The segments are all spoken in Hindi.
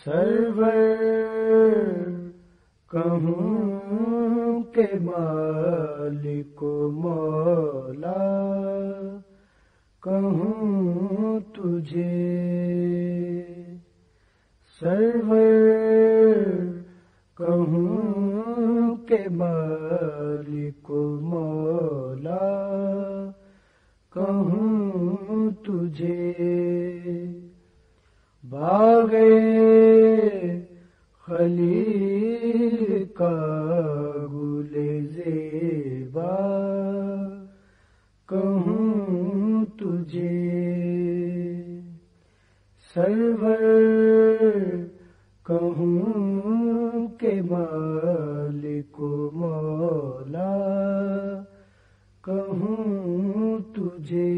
सर्वर कहूँ के मालिक मौला कहूँ तुझे। सर्वर कहूँ के मालिक मौला कहूँ तुझे बागे खलील का गुले जेबा कहूँ तुझे। सर्वर कहूँ के मालिक मौला कहूँ तुझे।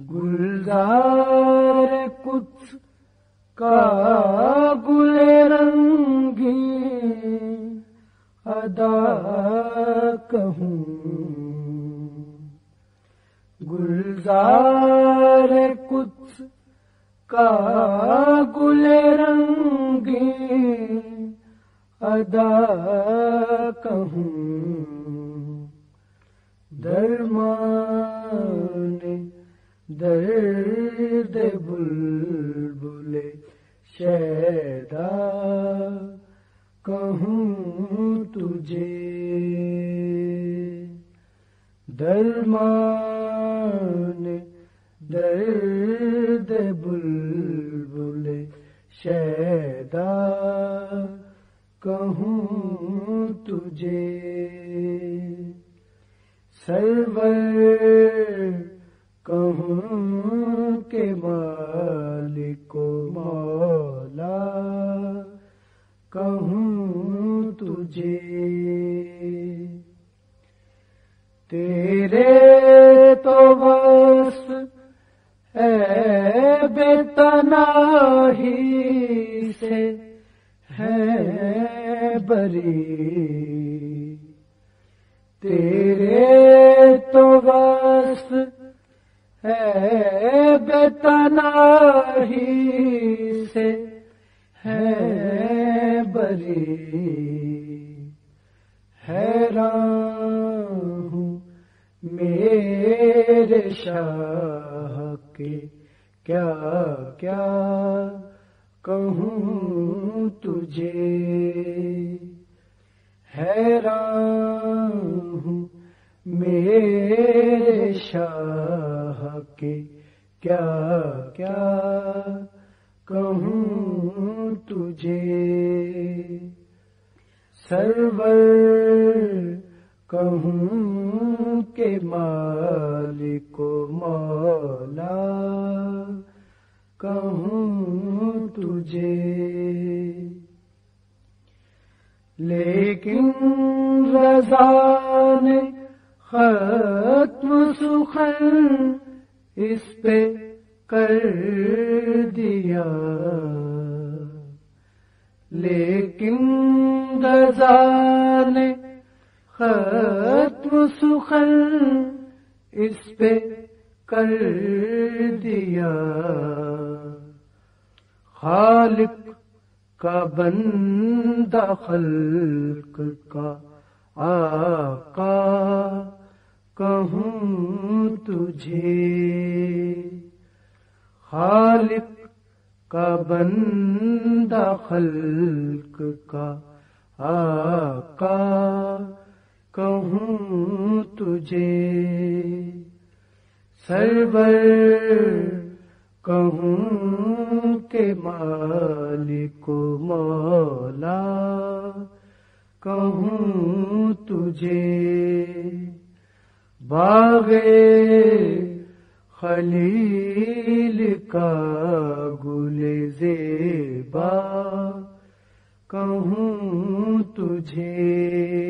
गुलजार का गुले रंगी अदा कहूँ। गुलजार कुछ का गुले रंगी अदा कहूँ। शैदा कहूँ तुझे। दरमान दर्द बुलबुले शैदा कहूँ तुझे। सर्वर कहूँ के मालिक मौला तेरे तो बस है बेतनाही से है बरी। तेरे तो बस है बेतनाही से है बरी। हैरान हूँ मेरे शाह के क्या क्या कहूँ तुझे? हैरान हूँ मेरे शाह के क्या क्या कहूँ तुझे? सर्वर कहूँ के मालिक मौला, कहूँ तुझे। लेकिन रजा ने खत्म सुखन इस पे कर दिया। लेकिन रजा ने खत्म सुखन इस पे कर दिया। खालिक का बंदा खल्क का आका, कहूँ तुझे। खालिक का बंदा खल्क का आका कहूँ तुझे। सरवर, कहूँ के मालिक मौला। कहूँ तुझे। बागे खलील का गुले जेबा कहूँ तुझे।